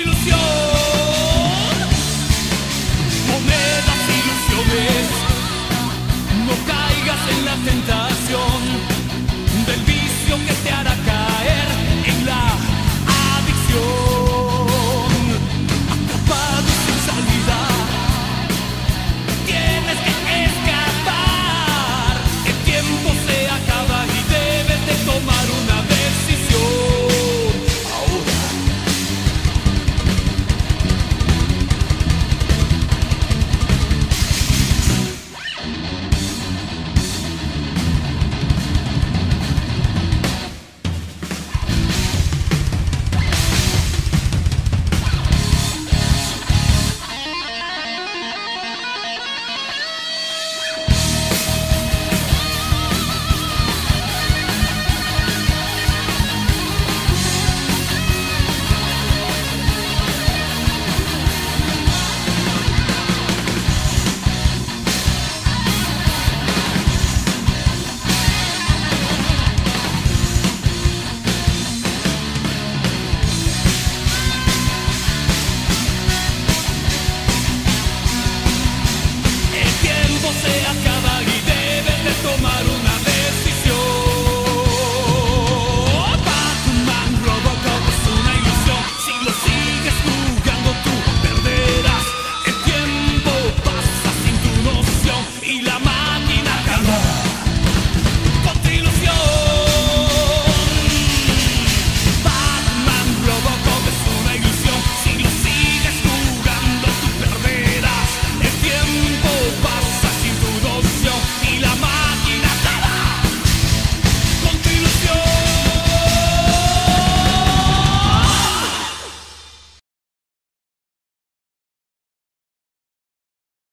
ilusión. Se acaba y debes de tomar un